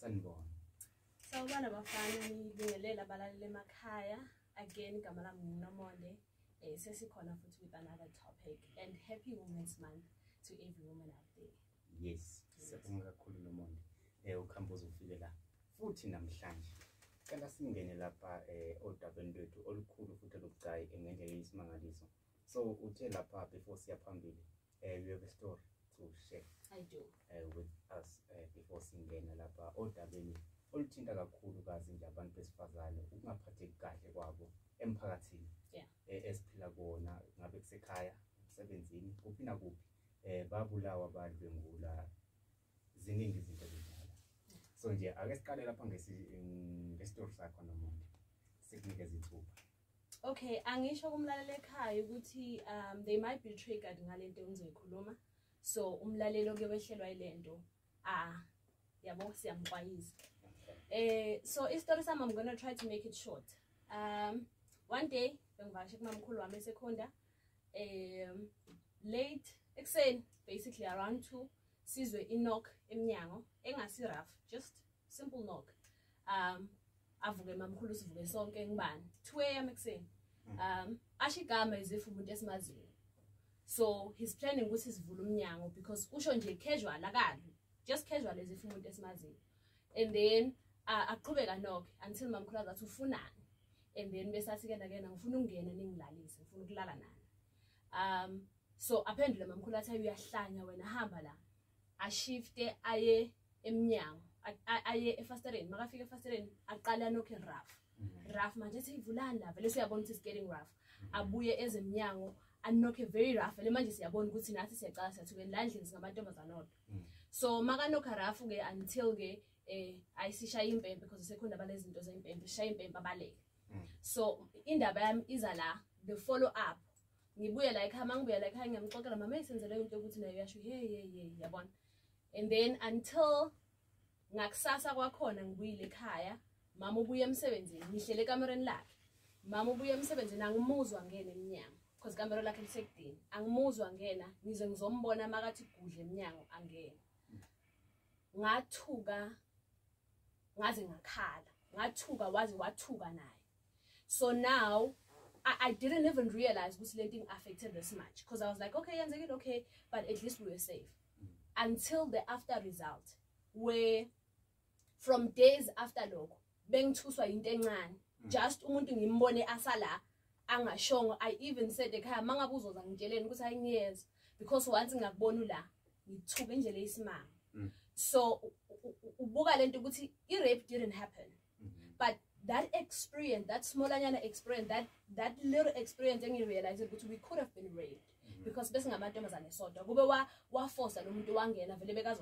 sanibona sawubona bafana ngibingelela abalaleli emakhaya again igama lami ngunomonde um sesikhona futhi with another topic and happy women's month to every woman out there yes siyabonga kakhulu nomonde um eh, ukhambe uzofike la futhi namhlanje cela singene lapha um eh, odabeni lwethu olukhulu futhi olubucayi ngendlela eyisimangaliso so uthe lapha before siya phambili um uyobe story to share uh, with us uh, before singena lapha odabeni oluthinta kakhulu kazi nje abantu besifazane ukungaphatheki kahle kwabo emphakathini yeah. uh, esiphila kuona ngabe kusekhaya emsebenzini kuphi nakuphi um uh, babulawa abantu bengula ziningi izinto ezidlala so nje ake siqale lapha ngesitori sakho nomonde sikunikeza ithupha okay angisho kumlalela ekhaya ukuthi um they might be triggered ngale nto engizoyikhuluma so umlalelo ke wehlelwa ile nto ah yabo siyamqwayiza eh so isitori sami i'm going to try to make it short um one day bengivashe kumamkhulu wami esekhonda um late ekuseni basically around two sizwe inok emnyango engasi rough just simple knock um avuke mamkhulu sivuke sonke ngibani two am ekuseni mm. um asho igama as if umuntu esimazini so his planning ukuthi sivule umnyango because usho nje casual akali just casual as if umuntu esimazini and then aqhubeka nokhe until mamkhulu azathi ufunani and then besathikenakena ngifuna ukungena ningilalise ngifuna ukulala nani um so aphendule mamkhulu athi uyahlanya wena ahamba la ashifte aye emnyango aye efasterini makafika efasterini aqala nokhe rough mhm. rough manje ethi yivulani lava lesi uyabona ukuthi is getting rough mhm. abuye ezemnyango mm -hmm anokhe very rough le manje siyabona ukuthi nathi siyacala siyathi ke landleni singamantombazane odwa mm. so makanokha rough-ke until-ke um eh, ayi sishaye impempe because sekhona abale zinto zempempe sishaye impempe abaleke mm. so indaba yami iza la the follow up ngibuye la ekhaya uma ngibuye la ekhaya ngiyamxokela mama eyisenzeleyo into yokuthi nayo yasho ye ye ye yabona and then until ngakusasa kwakhona ngibuyile ekhaya mama ubuye emsebenzini ngihlele ekamereni lakhe mama ubuye emsebenzini angimuzwa ngene emnyama cause lakhe lisekudini angimuzwa ngena ngize ngizombona makathi eminyango angena ngathuka ngaze ngakhala ngathuka waze wathuka naye so now I, I didn't even realize ukuthi lento affected this much because I was like okay yenzekile okay but at least we were safe until the after result where from days after lokho bengithuswa into encane mm. just umuntu ngimbone asala i even said ekhaya mangabe uzoza ngitsheleni ukuthi ayingiyenza because once ngakubona Bonula, ngithuke nje leyisimanga mm. so ubuka lento ukuthi i-rape didn't happen mm-hmm. but that experience that smallanyana experience that that little experience it, but we could have been raped mm -hmm. because besingamantombazane sodwa kube wafosa wa lo muntu wangena vele na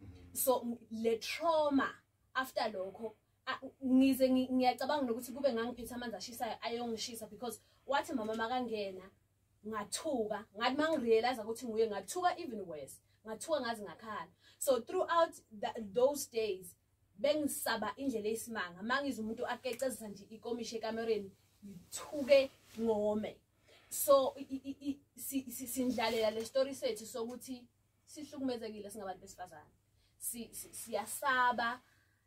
mm -hmm. so the trauma after lokho ngize ngiyacabanga nokuthi kube ngangiphethe amanzi ashisayo ayongishisa because wathi mama makangena ngathuka ngathi mangirealiza ukuthi nguye ngathuka even worse ngathuka ngazi ngakhala so throughout those days bengisaba indlela eyisimanga ma ngize umuntu akecezisa nje ikomishi ekamereni ngithuke ngome so sindlalela le story sethu sokuthi sihlukumezekile singabantu besifazane siyasaba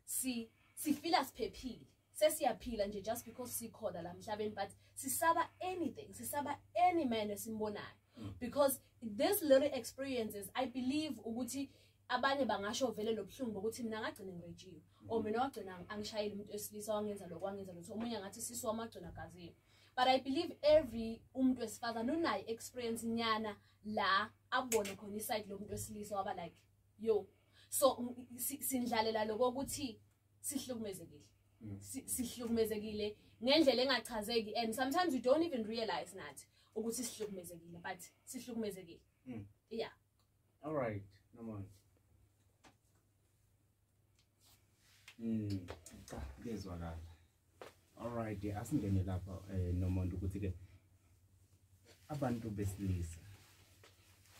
si, si, si, si, si, si, si, si, si sifila siphephile sesiyaphila nje just because sikhona la mhlabeni but sisaba anything sisaba any man esimbonayo mm. because this little experiences i believe ukuthi abanye bangasho vele lobuhlungu bokuthi mina ngagcina ngirejiwe or mm. mina wagcina angishayeli umuntu wesilisa wangenza lokhu wangenza lokuthi omunye angathi sisi wamagcina gazini but i believe every umuntu wesifazane unayo i-experience nyana la akubone khona isayide lomuntu wesilisa waba like yo so sindlalela lokokuthi sihlukumezekile mm. sihlukumezekile ngendlela engachazeki and sometimes you don't even realize nathi ukuthi sihlukumezekile but sihlukumezekile mm. yeah all right noma Mm, cha ngezwakala. All right, asingene lapha eh nomuntu ukuthi ke abantu besilisa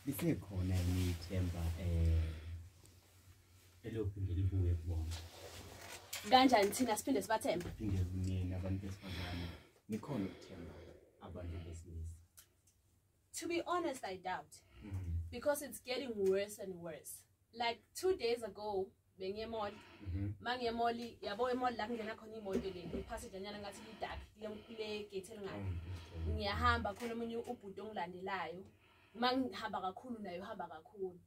lisekhona imithemba eh elokhu ngelibuye kubona kanjani thina siphinde sibathembe ingekuningi abantu besifazane nikhona ukuthemba abantu besilisa to be honest i doubt mm -hmm. because it's getting worse and worse like 2 days ago bengiyemall mm-hmm. mangiyemall yabo emall la kungena khona imoto le iphassenger nyana ngathi lidark le gate elingani oh, ngiyahamba khona omunye ubhuti ongilandelayo mangihamba kakhulu nayo uhamba kakhulu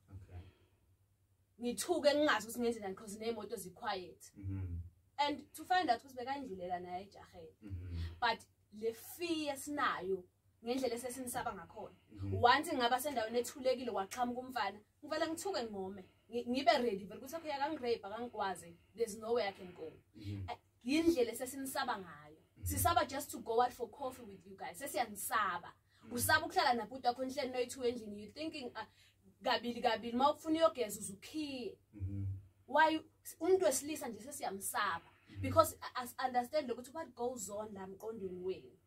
ngithuke ngingazi ukuthi ngenzeni because nemoto ziquiet mm -hmm. and to find out ukuthi bekayindlulela naye ejahele mhm. but le fear sinayo ngendlela esesinisaba ngakhona mhm. once ngaba sendaweni ethulekile waqhamuka umfana ngivele ngithuke ngome ngibe ready vele ukuthi okay akangirabe akangikwazi there's no way i can go mhm. yindlela esesinisaba ngayo sisaba just to go out for coffee with you guys sesiyanisaba usaba ukuhlala nabhuti wakho enhleni noyithiwa endlini you thinking gabili ah, gabili uma ufuna uyogeza uzukhiye why umuntu wesilisa nje sesiyamsaba because asunderstande ukuthi what goes on la mqondweni wenu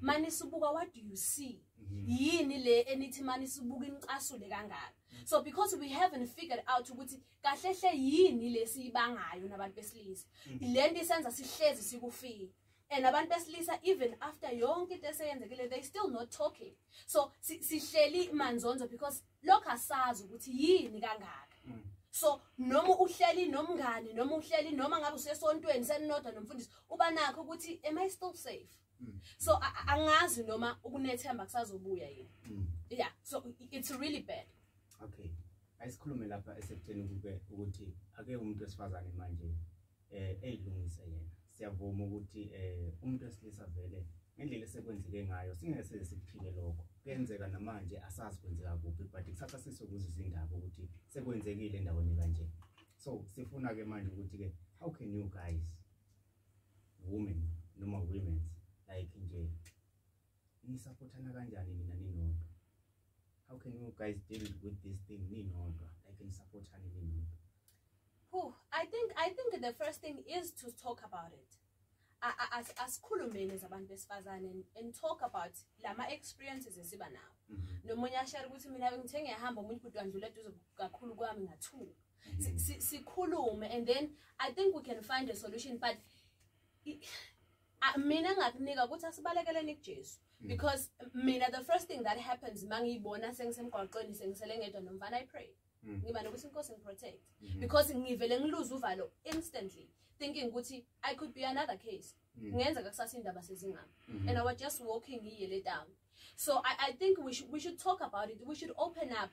manisibuka what do you see mhm. yini le enithi manisibuka inicasule kangaka so because we haven't figured out ukuthi kahlehle yini le siyibangayo nabantu besilisa mhm. le nto isenza sihlezi sikufike and abantu besilisa even after yonke into eseyenzekile they still not talking so sihleli manzonzo because lokho asazi ukuthi yini kangaka mm. so noma uhleli nomngane noma uhleli noma ngabe usesontweni seninoda nomfundisi uba nakho ukuthi am i still safe mm. so angazi noma ukunethemba kusazobuya yini mm. yeah so it's really bad okay ayisikhulume lapha esekutheni ukube ukuthi ake umuntu wesifazane manje eh eyilungise yena siyavuma ukuthi eh umuntu wesilisa vele ngendlela sekwenzeke ngayo singeke siphile lokho kuyenzeka namanje asazi kwenzeka kuphi but kusasa sizokuzwa izindaba ukuthi sekwenzekile endaweni kanje so sifuna ke manje ukuthi ke how can you guys women noma women like nje nisupportana kanjani mina ninodwa how can you guys deal with this thing ninodwa like nisupportane ninodwa I think I think the first thing is to talk about it as asikhulumeni zabantu besifazane and talk about lama experiences esiba nawo mhm. nomunye ashare ukuthi mina ngithe ngiyahamba umuntu kodwa andlule eduze kakhulu kwami ngathuka mhm. sikhulume and then i think we can find a solution but I mina ngakunika ukuthi asibalekeleni kujesu mhm. because mina the first thing that happens mangiyibona sengisemgwaqweni sengisele ngedwa nomfana i pray Mm. ngiba nokuthi inkosi ngiprotect mm-hmm. because ngivele ngiluze uvalo instantly thinking ukuthi i could be another case mm. ngenza kakusasa indaba sezingami mm-hmm. and i was just walking iyele down so i, I think we, sh we should talk about it we should open up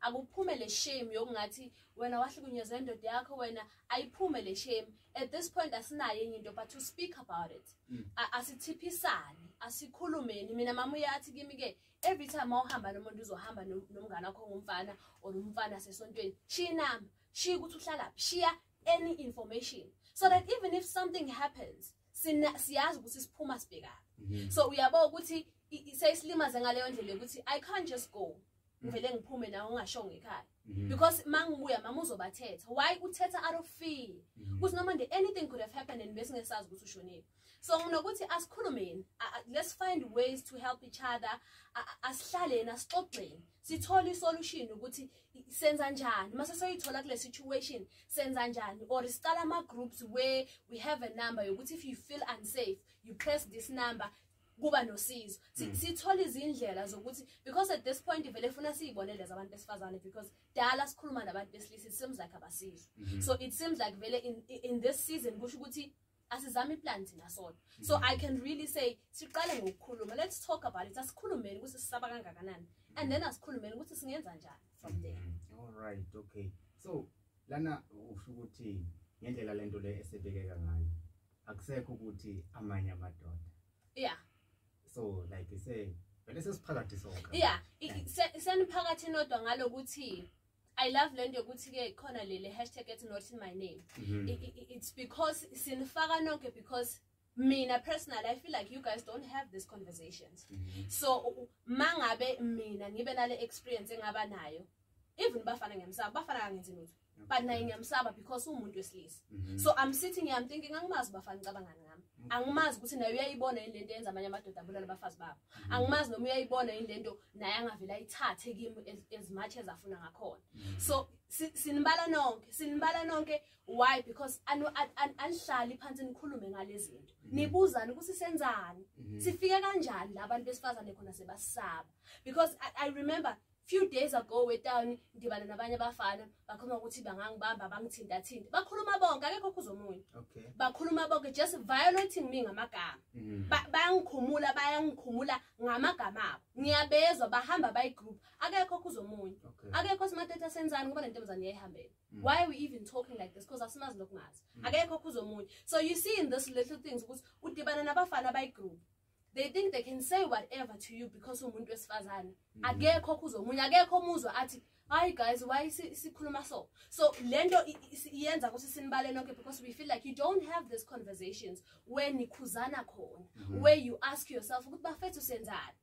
akuphume le shame yokungathi wena wahlukunyeza indoda yakho wena ayiphume le shame at this point asinayo enye into but to speak about it mm. asithiphisani asikhulumeni mina mama uyathi kimi-ke every time ma uhamba nomuntu uzohamba nomngane wakho ngumfana or umfana asesontweni shiya inamba shiya ukuthi uhlalaphi shiya any information so that even if something happens siyazi ukuthi siphuma sibhekayo mm-hmm. so uyabo ukuthi He ngaleyo ndlela i can't just go mm. ngivele ngiphume nawo ngashonga ekhaya mm-hmm. because mangibuya mama uzobathetha why uthetha out of fear ukuthi mm-hmm. noma nje anything could have happened and besingesazi ukuthi ushonile so nginokuthi asikhulumeni let's find ways to help each other asihlaleni asixoxeni sithole isolution ukuthi senza njani mase soyithola kule situation senza njani or siqala ama groups where we have a number yokuthi if you feel unsafe you press this number kuba nosizo mm. sithole izindlela zokuthi because at this point vele funa siyibonele zabantu besifazane because dala sikhuluma nabantu besilisa it seems like abasizwe mm-hmm. so it seems like vele in, in this season kusho ukuthi asizame iplan thina sona so i can really say siqale ngokukhuluma let's talk about it asikhulumeni ukuthi sisaba kangakanani and then asikhulumeni ukuthi singenza njani from there mm-hmm. all right okay so lana usho ukuthi ngendlela lento le esebekeka ngayo akusekho ukuthi amanye amadoda yeah so like ise vele sesiphakathi soya seniphakathi nodwa ngalokuthi i love le nto yokuthi-ke khona leli hashtag ethi not in my name mm-hmm. it's because sinifaka nonke because mina personally i feel like you guys don't have these conversations mm-hmm. so ma ngabe mina ngibe nale experience engaba nayo even bafana ngiyamsaba bafana kangenzi lutho but naye ngiyamsaba because uwumuntu wesilisa mm-hmm. so i'm sitting here i'm thinking angimazi bafana cabangani angimazi ukuthi naye uyayibona yini lento yenza amanye amadoda abulala abafazi babo angimazi noma uyayibona yini lento naye angavele ayithathe kimi ezimatshi ezafuna ngakhona so sinibala nonke sinibala nonke why because anihlali phansi nikhulume ngale zinto nibuzani ukuthi senzani mhm. sifike kanjani la bantu besifazane khona sebasisaba because i remember few days ago wetown ngidibana nabanye abafana bakhuluma ukuthi bangangibamba bangithintathinte bakhuluma bonke akekho kuze omunye bakhuluma bonke just violating me ngamagama mm. bayangikhumula bayangikhumula ngamagama abo ngiyabezwa bahamba bayigroup akekho kuze omunye akekho simatetha senzane ngoba nentombazane yayihambele mm. why we even talking like this because asimazi lokungazi mm. akekho kuze omunye so you see in this little things ukuthi udibana nabafana bayigroup they think they can say whatever to you because umuntu wesifazane mm -hmm. akekho kuzomunye akekho omuzwa athi hayi guys why is it so so Lendo iyenza ukuthi sinibale nonke because we feel like you don't have these conversations where nikhuzana khona mm where you ask yourself "What ukuthi bafethu senzani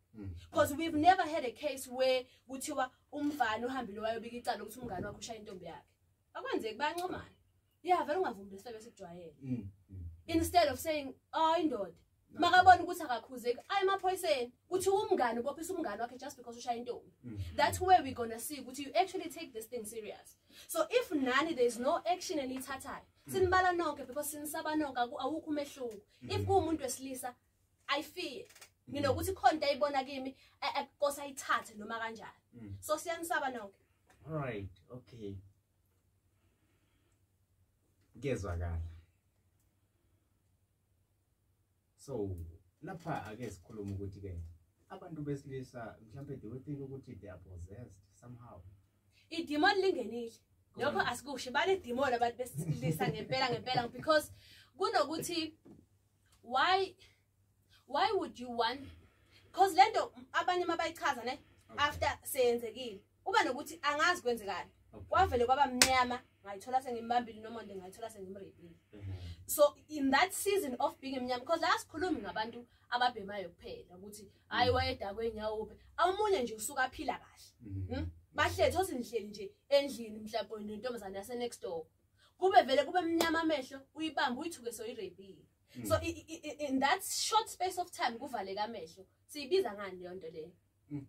because mm-hmm. we've never had a case where kuthiwa no uhambile wayobika icala ukuthi umngane I want to yakhe akwenzeki man. yeah vele ungavumi lesifabe sikujwayele mm-hmm. instead of saying oh indoda makabona ukuthi akakhuzeki aye emaphoyiseni kuthiwa umngane ubophisa umngane wakhe just because ushaya intombi mm-hmm. that's where we gonna see ukuthi you actually take this thing serious so if nani there's no action eniyithathayo mm. sinibala nonke because sinisaba nonke awukho umehluko mm-hmm. if kuwumuntu wesilisa i fear nginokuthi mm-hmm. khona into ayibona kimi kose ayithathe noma kanjani mm. so siyanisaba nonke right okay kezwakala so lapha ake sikhuluma ukuthi ke abantu besilisa mhlawumbe do you think ukuthi they are possessed somehow idemon lingenile lokho asikushi baledemon abantu besilisa ngempela ngempela because kunokuthi why why would you want because le nto abanye uma bayichaza ne after seyenzekile kuba nokuthi angazi kwenzekayo kwavele kwaba mnyama ngayithola sengimbambili nomonde ngayithola sengimrebile so in that season of being emnyama because la sikhulumi ngabantu ababhemayo kuphela ukuthi hhayi mm. wayedakwenyawuphe omunye nje usuke aphila kahle mm-hmm. hmm? bahlethi osindihleli nje endlini mhlawumpe nentombazane yase-next door kube vele kube mnyama amehlo uyibambe uyithuke soyirebile mm. so in that short space of time kuvaleka amehlo siyibiza ngani leyo nto leyo mm.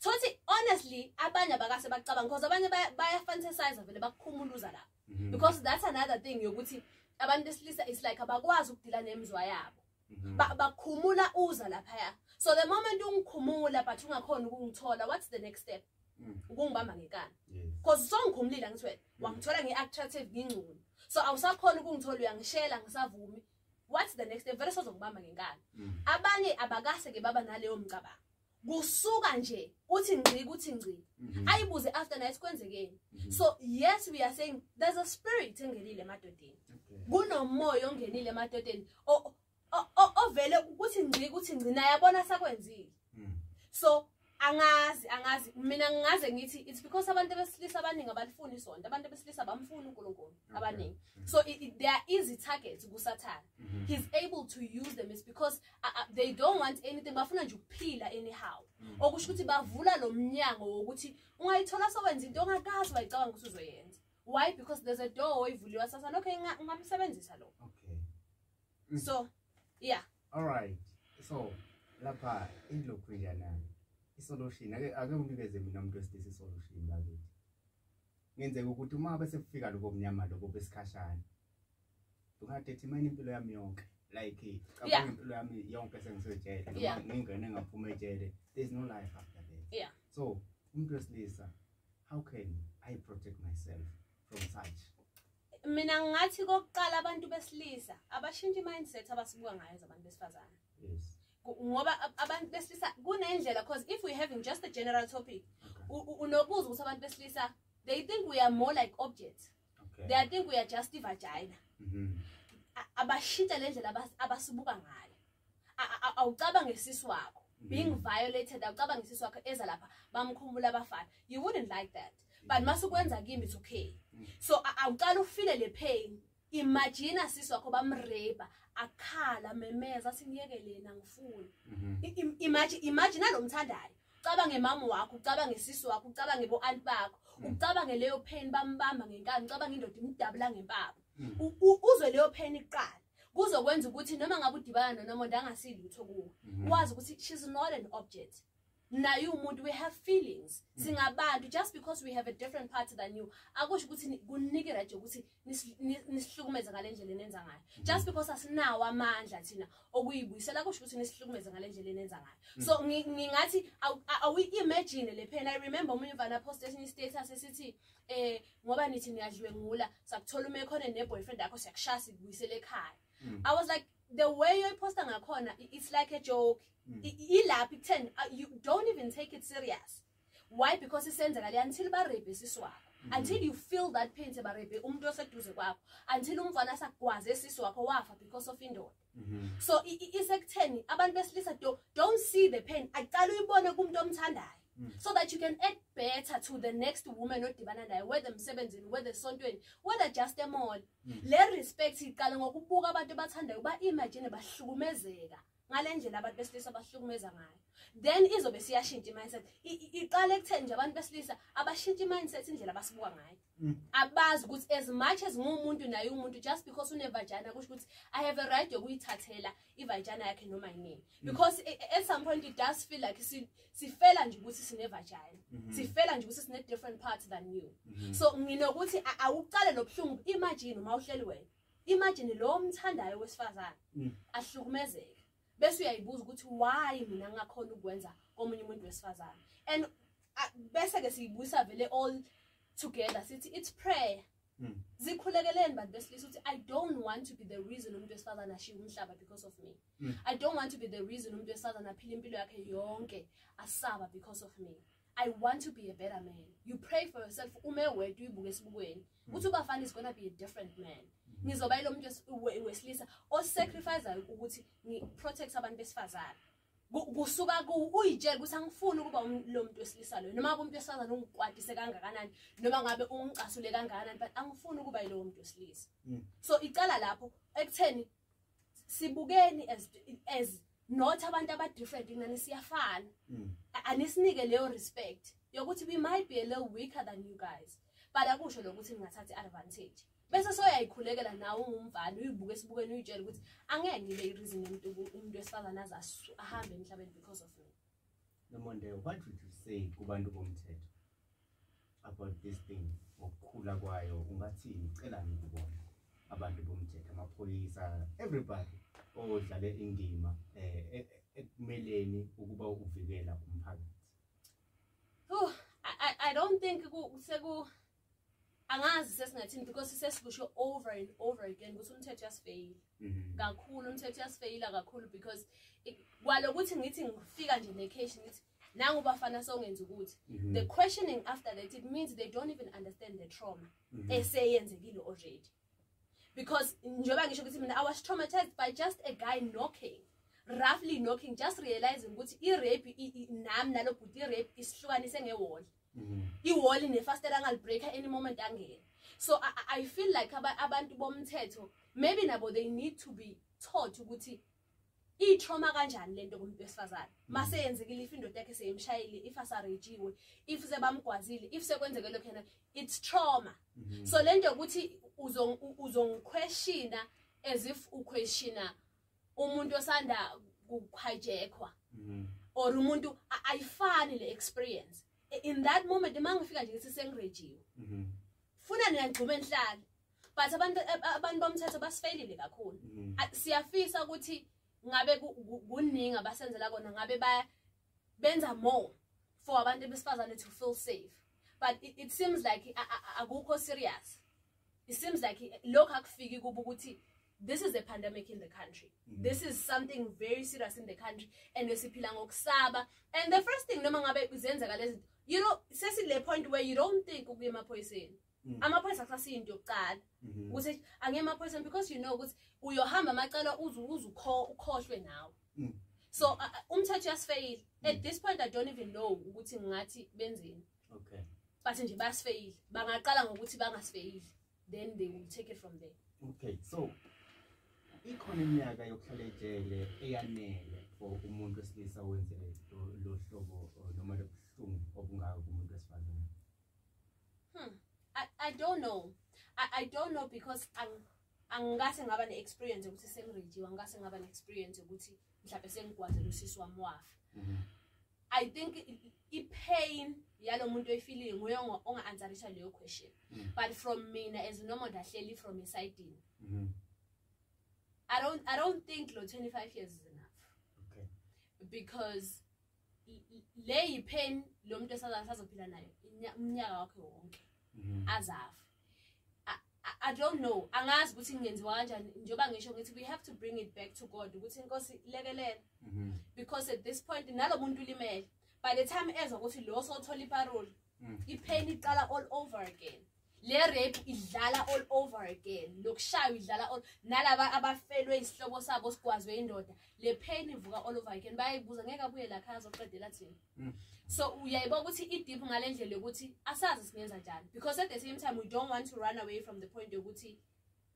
thokuthi honestly abanye abakase bacabanga because abanye bayafantasize vele bakukhumuluza lapo mm-hmm. because that's another thing yokuthi know, abantu besilisa is like abakwazi ukudila nemizwa yabo mhm. bakhumula uza laphaya so the moment ungikhumula but ungakhona ukungithola what's the next step mm. ukungibamba ngekani because songikhumulile ngithi wena mm. wangithola ngi-attractive ngingcuni so awusakhona ukungithola uyangishela ngisavumi what's the next step vele sozongibamba ngenkani mm. abanye abakase-ke baba naleyo mcabango kusuka nje uthi ngci kuthi ngci mhm. ayibuze after night kwenzekeni mhm. so yes we are saying there's a spirit engenile emadodeni kunomoya ongenile emadodeni ovele kuthi ngci kuthi ngci naye abona sakwenzile mm. so angazi angazi mina ngingaze ngithi it's because abantu besilisa abaningi abalifuni isonto abantu besilisa bamfuni unkulunkulu abaningi so they are easy targets kusathana mm-hmm. he's able to use them is because they don't want anything bafuna nje ukuphila anyhow mm-hmm. okusho ukuthi bavula lo mnyango wokuthi ungayithola sowenza into ongakazi bayicabanga ukuthi uzoyenza why because there's a door oyivuliwa sasana okay ngamsebenzisa lo so yeah all right so lapha ilokhu iyanani isolution ake ake unikeze mina umuntu wesitisi isolution bakithi ngenzeka ukuthi uma bese kufika lokho mnyama lokho besikhashana ungadethi mina impilo yami yonke like kapho yeah. impilo yami yonke sengisejele noma yeah. ngingene ngaphuma ejele there's no life after that yeah. so umuntu wesilisa how can i protect myself from such mina ngathi kokuqala abantu besilisa abashintshe imindset abasibuka ngayo zabantu besifazana yes ngoba abantu besilisa kunendlela because if we having just a general topic unobuza ukuthi abantu besilisa they think we are more like objects okay. they think we are just ivagina mm -hmm. abashintsha le ndlela abasibuka ngayo awucaba ngesisi wakho being mm-hmm. violated awucaba ngesisi wakho eza lapha bamkhumbula abafana you wouldn't like that but mase ukwenza kimi it's okay mm-hmm. so awucala ufile le pain imagina sisi wakho bamrabe akhala amemeza athi ngiyekeleni angifuni mhm. imajine alomthandayo ucabange mama wakho ucabange sisi wakho ucabange bo-anti bakho mhm. ucabange leyo pheni bambamba ngenkani ucabange indoda imdabula ngempapa mhm. uzwe leyo pheni kuqala kuzokwenza ukuthi noma ngabe udibana nonomonto angasilutho kuwo wazi ukuthi she's not an object naye umuntu we have feelings mm. singabantu just because we have a different party than you akusho ukuthi kuninike right mm. ukuthi nisihlukumeze ngale ndlela enenza ngayo just because asinawo amandla thina okuyibuyisela kusho ukuthi nisihlukumeze ngale ndlela enenza ngayo so ngingathi awuyi-imagine le phela i remember omunye umvana post esinye istatus esithi um ngoba nithi niyadliwe ngula sakuthola uma ekhona ne-boyfriend yakho siyakushaya sikubuyisele ekhaya mm. i was like the way you post on a corner, it's like a joke hmm. ilapho ikutheni uh, you don't even take it serious why because isenzeka le until barebhesisi wakho hmm. until you feel that pain sebarebe umuntu oseduze kwakho until umfana sakugwaze esisi wakho wafa because of indoda hmm. so isekutheni abantu besilisa don't see the pain acala uyibone kumuntu omthandayo so that you can add better to the next woman odibana nayo whether emsebenzini whether esontweni whether just emall mm. le respect iqale ngokubuka abantu abathandayo uba imajini bahlukumezeka ngale ndlela abantu besilisa bahlukumeza ngayo then izobe siyashintsha imindset iqale ekutheni nje abantu besilisa abashintshe imindset indlela abasibuka ngayo Mm. abazi ukuthi as much as ngiwumuntu naye umuntu just because unevajana kusho ukuthi i have a right yokuyithathela ivajana yakhe noma yinini mm. because at some point it does feel like sifela nje ukuthi sinevajana mm-hmm. sifela nje ukuthi sine-different parts than you mm-hmm. so nginokuthi awucale nobuhlungu imajini uma uhleli wena imajini lowo mthandayo wesifazane mm. ahlukumezeke bese uyayibuza ukuthi why mina ngingakhona ukwenza komunye umuntu wesifazane and bese-ke siyibuyisa vele all together sithi it's prayer hmm. zikhulekeleni bantu besilisa ukuthi i don't want to be the reason umuntu wesifazane ashiye umhlaba because of me hmm. i don't want to be the reason umuntu wesifazane aphile impilo yakhe yonke asaba because of me i want to be a better man you pray for yourself ume wedwa uyibuke esibukweni ukuthi hmm. ubafana is gonna be a different man ngizoba yilo muntu wesilisa osacrificayo ukuthi ngi-protect abantu besifazane kusuka uyitshela ukuthi angifuni ukuba um-, lo muntu wesilisa loyo noma kumuntu wesifazane ungikwatise kangakanani noma ngabe ungicasule kangakanani but angifuni ukuba yilowo muntu wesilisa hmm. so icala lapho ekutheni sibukeni as as not abantu abadifferent kunani siyafana hmm. anisinike leyo respect yokuthi we might be a little weaker than you guys but akusho lokuthi ningathathi advantage bese soyayikhulekela nawe ungumvali uyibuke esibukeni uyitshele ukuthi angeke ngibe i-reason yomntu umuntu wesifazane aze ahambe emhlabeni because of me nomondeo what would you say kubantu bomthetho about this thing ngokukhula kwayo ungathini ucelani kubona abantu bomthetho amaphoyisa everybody odlale indima um ekumeleni ukuba ukuvikela umphakathi i don't think seku angazi sesingathini because sesikusho over and over again ukuthi umthetho yasifeyila mm-hmm. kakhulu umthetho yasifeyila kakhulu because while kwalokuthi ngithi ngifika nje necation ngithi a song into good. the questioning after that it means they don't even understand the trauma mm-hmm. eseyenzekile already because njengoba ngisho ukuthi i was traumatized by just a guy knocking roughly knocking just realizing He He raped. ukuthi i-rape He nalo bhuti i-rape isihlukanise wall. Mm-hmm. iholi nefastela angalibreak-a any moment angena so I, i feel like abantu bomthetho maybe nabo they need to be taught ukuthi iy'trauma kanjani le nto kumntu wesifazane ma mm-hmm. seyenzekile if indoda yakhe seyemshayeli if asarejiwe if sebamgwazile if sekwenzeke lokho yena it's trauma mm-hmm. so le nto yokuthi uzongiqueshina as if uqueshina umuntu osanda kuhijekhwa or umuntu ayifani le-experience in that moment uma ngifika nje ngithi sengirejiwe mm-hmm. funa nina ngigcume enhlala but abantu abantu bomthetho basifeyilile kakhulu mm-hmm. siyafisa ukuthi ngabe kuningi abasenzela kona ngabe benza more for abantu besifazane to feel safe but it, seems like akukho serious it seems like lokho akufiki kuba ukuthi this is a pandemic in the country mm this is something very serious in the country and besiphila ngokusaba and the first thing noma ngabe zenzeka a you know sesile point where you don't think ukuya emaphoyiseni mm. amaphoyisa akusasiyo into yokuqala mm-hmm. ukuthi angeke emaphoyiseni because you know ukuthi uyohamba amacala uze uze ukhohlwe nawe mm. so umthetho yasifeyile at this point i don't even know ukuthi ngathi benzeni okay but nje basifeyile bangaqala ngokuthi bangasifeyile then they will take it from there okay so ikhona iminyaka yokuhlala ejele eyanele for umuntu osilisa wenze lo hlobo noma lo kubuhlungu obungako kumuntu wesifazane hmm. I, i don't know i, I don't know because angingase ngaba ne-experience yokuthi sengirejiwe angingase ngaba ne-experience yokuthi mhlampe sengigwazela usisi wami wafa mhm. i think i-pain yalo muntu oyifilile nguye onga-ansarisha leyo question mhm. but from mina as nomod ahleli from esayidini mhm. i don't think lo 25 years is enough okay. because le lo muntu esazophila nayo umnyaka wakhe wonke mhm. azafa I don't know angazi ukuthi kungenziwa kanjani njengoba ngisho ngithi we have to bring it back to God ukuthi inkosi lekelela mhm. because at this point nalo muntu limele by the time ezwa ukuthi lo sothola iparole mm. ipain iqala all over again le rap idlala all over again lokushaywa idlala nalaba abafelwe isihlobo sabo sigwazwe indoda le pain ivuka all over again bayayibuza ngeke abuye lakhaya azoqedela thina mm. so uyayibona ukuthi i-deep ngale ndlela yokuthi asazi singenza njani because at the same time we don't want to run away from the point yokuthi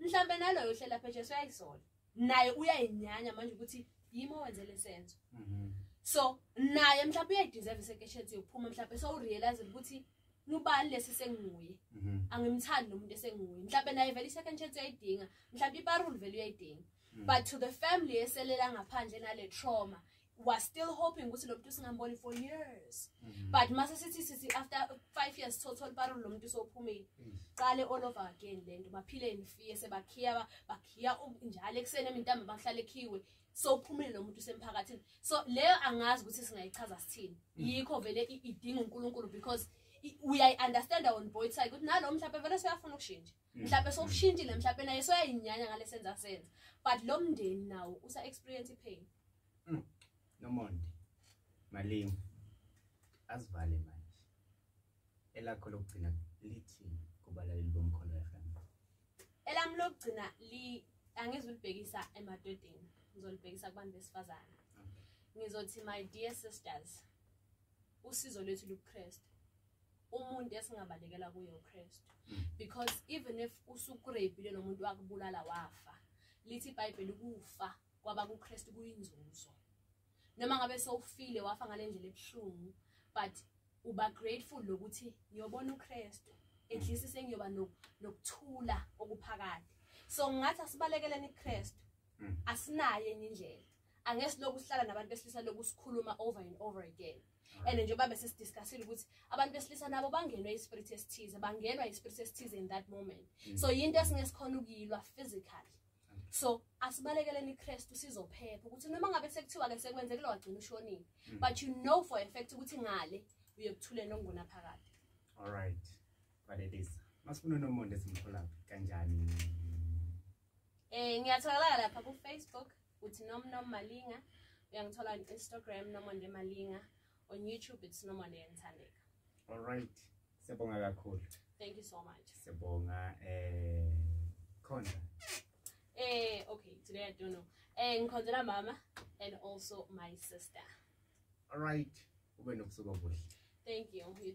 mhlawumbe naloyo hlela phesha soyayisola naye uyayinyanya manje ukuthi yimi owenzele senzo mm-hmm. so naye mhlawumbe uyayideserve isekeshensi yokuphuma mhlawumbe sowurealize ukuthi so, nubani lesisenguye mhm. angimthandi nomuntu esenguye mhlawumbe naye vele i-second chance uyayidinga mhlawumbe iparule vele uyayidinga mhm. but to the family eselela ngaphandle nale trauma was still hoping ukuthi lo muntu singamboni for years mhm. but mase sithi sithi after five years total iparule lo muntu sophumile qale all over again le nto baphile nifiye sebakhiya bakhiya um, njalo ekuseni emintambe bahlale ekhiwe sophumile lo muntu usemphakathini so leyo angazi ukuthi singayichaza sithini yikho vele idinga unkulunkulu because uyayi-understanda on both side ukuthi nalo mhlawumbe vele seyafuna ukushintsha mm. mhlawumbe sokushintshile mhlawumbe naye soyayinyanya ngale senza senza but lo mndeni nawo usa-experience ipain mm. nomonde malimi azivale manje elakho lokugcina lithini kubalaleli bomkholo FM elami lokugcina li angizulibhekisa emadodeni ngizolibhekisa kubantu besifazana ngizothi my dear sisters usizo lwethu lubuKristu umuntu esingabalekela kuye uKristu mm. because even if usukurebile lo muntu wakubulala wafa lithi iBhayibheli kufa kwaba kuKristu kuyinzuzo noma ngabe sewufile wafa ngalendlela ebhlungu but uba grateful lokuthi ngiyobona uKristu at mm. least sengiyoba nokuthula okuphakade so ngathi asibalekeleni uKristu mm. asinaye indlela angesiloku sihlala nabantu besilisa lokusikhuluma over and over again and njengoba bese sidiscussile ukuthi abantu besilisa nabo bangenwe ispirit esithize bangenwa ispirit esithize in that moment mm. so yinto esingeke sikhona ukuyilwa physically so asibalekeleni iKristu sizophepha ukuthi noma ngabe sekuthiwa ke sekwenzekile wagcina ushonile mm. but you know for effect ukuthi ngale uyokuthulela okungona phakade all right valelisa masifuna nomonde simtholaphi kanjani eh ngiyatholakala lapha ku Facebook uthi nomnom malinga uyangithola ku Instagram nomonde malinga On YouTube, it's normally Ntandeka. All right. Siyabonga kakhulu. Thank you so much. Siyabonga eh Khonza. Eh okay, today I don't know. Eh ngikhonzela mama and also my sister. All right. Ube nobusuku obuhle. Thank you. You